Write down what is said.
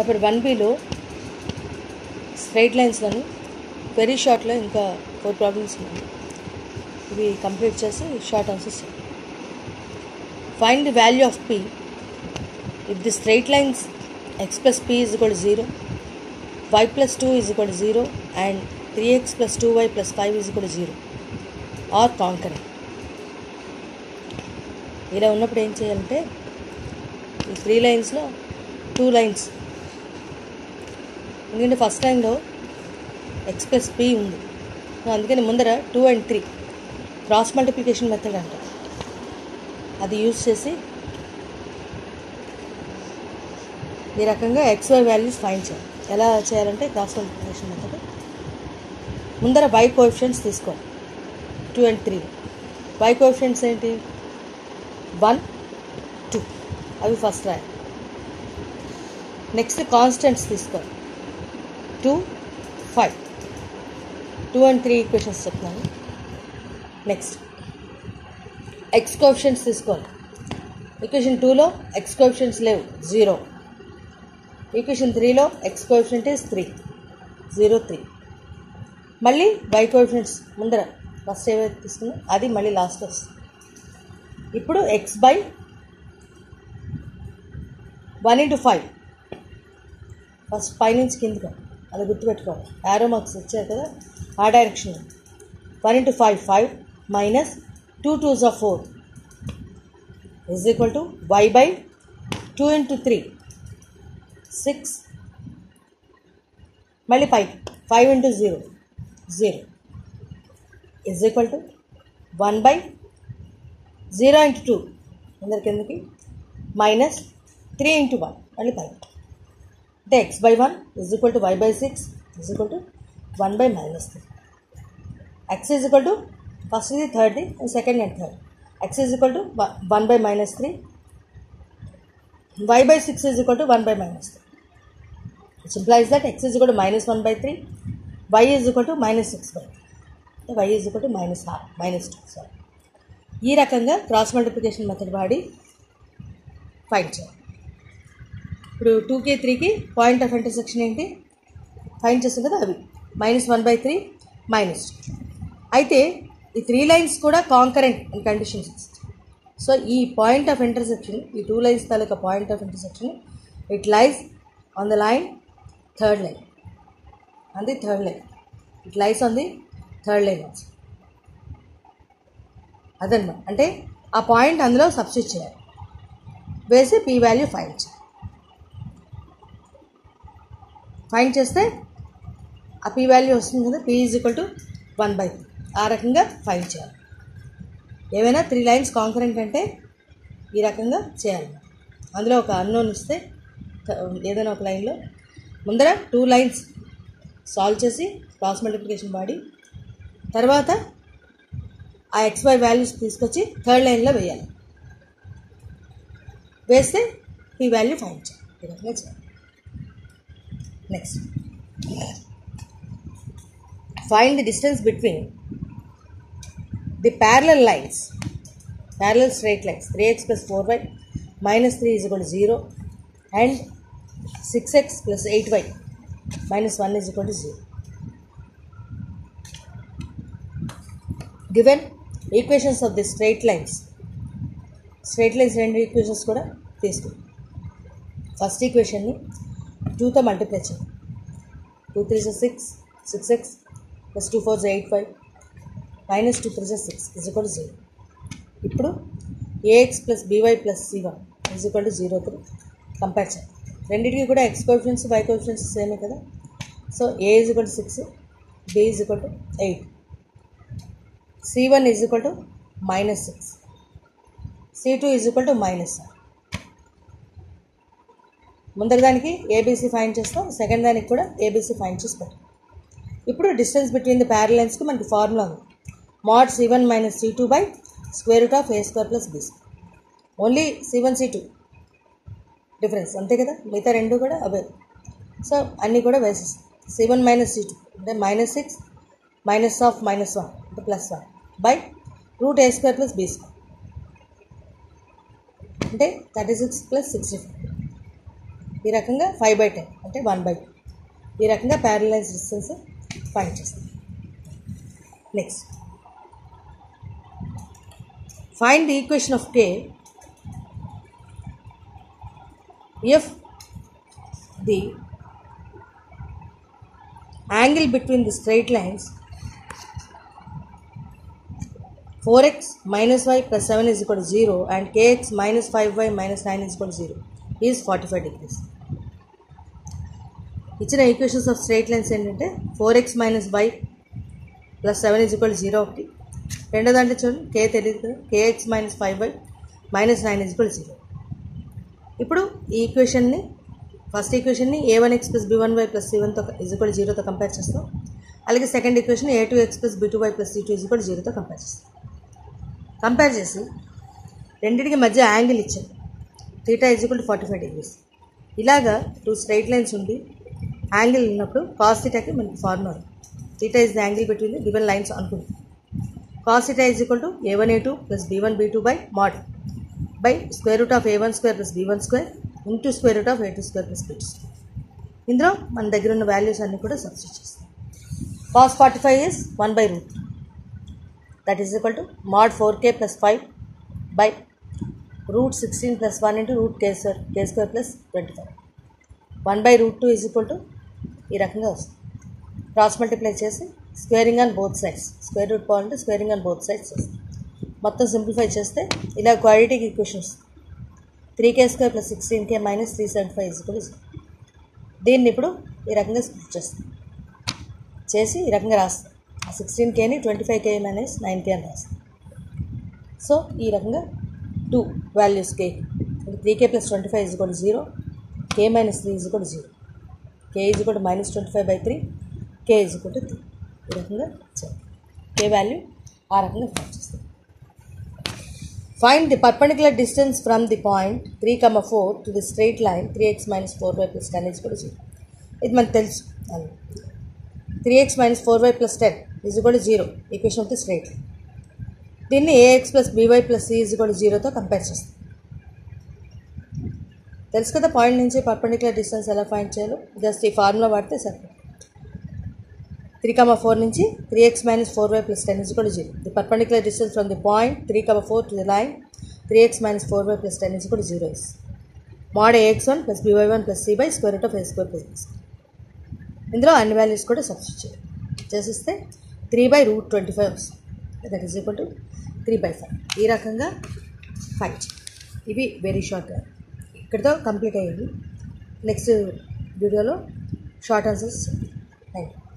అప్పుడు వన్ బీలో స్ట్రైట్ లైన్స్లోని వెరీ షార్ట్లో ఇంకా ఫోర్ ప్రాబ్లమ్స్ ఉన్నాయి. ఇవి కంప్లీట్ చేసి short answers find the value of P if the straight lines X plus P is equal zero Y plus two is equal zero and three X plus two Y plus five is equal zero are concurrent ఇలా ఉన్నప్పుడు ఏం చేయాలంటే ఈ three లైన్స్లో two lines ఎందుకంటే first లైన్లో express P ఉంది. అందుకని ముందర two and three cross multiplication method అంట. అది యూజ్ చేసి ఈ రకంగా ఎక్స్ వై వాల్యూస్ ఫైండ్ చేయాలి. ఎలా చేయాలంటే క్రాస్ మల్టిప్లికేషన్ మెథడ్ ముందర వై కోఎఫిషియన్స్ తీసుకోవాలి. Two and three Y coefficients ఏంటి? వన్ టూ అవి ఫస్ట్ రాయాలి. నెక్స్ట్ కాన్స్టెంట్స్ తీసుకోవాలి. Two five two and three equations చెప్తున్నాను నెక్స్ట్ ఎక్స్ కోఎఫిషియన్స్ తీసుకోవాలి ఈక్వేషన్ టూలో ఎక్స్ కోఎఫిషియన్స్ లేవు జీరో ఈక్వేషన్ త్రీలో X coefficient three zero three మళ్ళీ బై కోఎఫిషియంట్స్ ముందర ఫస్ట్ ఏవైతే తీసుకున్నా అది మళ్ళీ లాస్ట్ వస్తుంది. ఇప్పుడు X by one into five first five నుంచి కిందకి అది గుర్తుపెట్టుకో. యారో మార్క్స్ వచ్చాయి కదా? ఆ direction one into five five minus two twos of four is equal to Y by two into three six మళ్ళీ five five into zero zero is equal to one by zero into two అందరి కిందకి minus three into one మళ్ళీ five అంటే X by one is equal to Y by six is equal to one by minus three X is equal to ఫస్ట్ది థర్డ్ది and second and third X is equal to one by minus three Y by six is equal to one by minus three it's implies that X is equal to minus one by three Y is equal to minus six by three Y is equal to minus half minus two sorry ఈ రకంగా cross multiplication method వాడి find చేయాలి. ఇప్పుడు టూకే త్రీకి point of intersection ఏంటి? Find చేస్తాం కదా అవి. Minus one by three minus two అయితే ఈ త్రీ లైన్స్ కూడా కాంకరెంట్ ఇన్ కండిషన్స్ సో ఈ పాయింట్ ఆఫ్ ఇంటర్సెక్షన్ ఈ two lines taluka point of intersection it lies on the line third line on the third line it lies on the third line also అదనమాట అంటే ఆ point అందులో substitute చేయాలి. వేసి P value find చేయాలి? Find చేస్తే ఆ పీ వాల్యూ వస్తుంది కదా P is equal to one by ఆ రకంగా ఫైన్ చేయాలి. ఏమైనా త్రీ లైన్స్ కాంకరెంట్ అంటే ఈ రకంగా చేయాలి. అందులో ఒక అన్నోన్ ఇస్తే ఏదైనా ఒక లైన్లో ముందర టూ లైన్స్ సాల్వ్ చేసి క్రాస్ మల్టిప్లికేషన్ వాడి తర్వాత ఆ ఎక్స్ వై వాల్యూస్ తీసుకొచ్చి థర్డ్ లైన్లో వేయాలి. వేస్తే ఈ వాల్యూ ఫైండ్ చేయాలి. ఈ రకంగా చేయాలి. Next find the distance between the parallel lines parallel straight lines 3x plus 4y minus 3 is equal to 0 and 6x plus 8y minus 1 is equal to 0 given equations of the straight lines straight lines రెండు equations కూడా తీసుకుందాం first ఈక్వేషన్ని టూతో multiply చేయాలి two three six six six plus two four eight five minus two three six is to zero ఇప్పుడు A X plus B Y plus C one is equal to zero three compare చేయాలి రెండింటికి కూడా X coefficients Y coefficients సేమే కదా? So A is equal to six B is equal to eight C one is equal to minus six C two is to minus ముందరి దానికి ABC fine చేస్తాం second దానికి కూడా ఏబీసీ ఫైన్ చేసి పెట్టాం. ఇప్పుడు డిస్టెన్స్ బిట్వీన్ ది ప్యారలైన్స్కి మనకి formula ఉంది. Mod C one minus C two by square root of A square plus B only C one C two difference అంతే కదా? మిగతా రెండు కూడా అవే. సో అన్నీ కూడా వేసేస్తాం C one minus C two అంటే minus six minus of minus one అంటే plus one by root A square plus B square అంటే thirty six plus sixty five ఈ రకంగా ఫైవ్ బై టెన్ అంటే వన్ బై ఈ రకంగా ప్యారలైజ్ డిస్టెన్స్ ఫైండ్ చేస్తాం next find the equation of K if the angle between the straight lines 4x minus y plus 7 is equal to 0 and kx minus 5y minus 9 is equal to 0 is 45 degrees ఇచ్చిన equations of straight lines ఏంటంటే four X minus by plus seven is equal zero ఒకటి రెండో దాంట్లో చూడండి కే తెలియదు కదా. K X minus five Y minus nine is equal zero ఇప్పుడు ఈ ఈక్వేషన్ని ఫస్ట్ ఈక్వేషన్ని A one X plus B one Y plus C వన్తో is equal జీరోతో కంపేర్ చేస్తాం. అలాగే second equation A two X plus B two Y plus C two is equal జీరోతో compare చేస్తాం. Compare చేసి రెండింటికి మధ్య యాంగిల్ ఇచ్చాం. Theta is equal to forty five degrees ఇలాగా two straight lines ఉండి యాంగిల్ ఉన్నప్పుడు కాస్ థీటాకి మనకి formula theta is the angle between the given lines అనుకుంటాం cos theta is equal to A one A two plus B one B two by mod by square root of A one square plus B one square into square root of A two square plus B two square ఇందులో మన దగ్గర ఉన్న values అన్నీ కూడా substitute చేస్తాం. Cos forty five is one by root that is equal to mod four K plus five by root sixteen plus one into root K square K square plus twenty five one by root two is equal to ఈ రకంగా వస్తుంది. Cross multiply చేసి squaring on both sides square root పోవాలంటే squaring on both sides మొత్తం simplify చేస్తే ఇలా క్వాలిటీకి equations three K square plus sixteen K minus three seventy five is దీన్ని ఇప్పుడు ఈ రకంగా స్ప్లిట్ చేస్తాం. చేసి ఈ రకంగా రాస్తాం. ఆ sixteen కేని twenty five K minus nine K అని రాస్తాం. సో ఈ రకంగా two values K three K plus twenty five is zero K minus three is zero K is equal minus twenty five by three K is three ఈ రకంగా కే value ఆ రకంగా find చేస్తాం. Find the perpendicular distance from the point three comma four to the straight line three X minus four Y plus ten is కూడా zero ఇది మనకు తెలుసు. Three X minus four Y plus ten is కూడా zero equation of the straight line దీన్ని A X plus B Y plus C is కూడా జీరోతో compare చేస్తాం. తెలుసు కదా పాయింట్ నుంచి పర్పెండిక్యులర్ డిస్టెన్స్ ఎలా ఫైండ్ చేయాలో? జస్ట్ ఈ ఫార్ములా వాడితే సరే. త్రీ కమ ఫోర్ నుంచి three X minus four Y plus ten is కూడా zero. The perpendicular distance from the point three comma four to the line three X minus four Y plus ten is కూడా zero is mod A X one plus B Y one plus C by square root of A square plus ఇందులో అన్ని values కూడా substitute చేయాలి. చేసిస్తే three by root twenty five వస్తుంది. That is equal to three by five ఈ రకంగా five ఇవి very short ఇక్కడితో complete అయ్యింది. నెక్స్ట్ వీడియోలో షార్ట్ ఆన్సర్స్. Thank you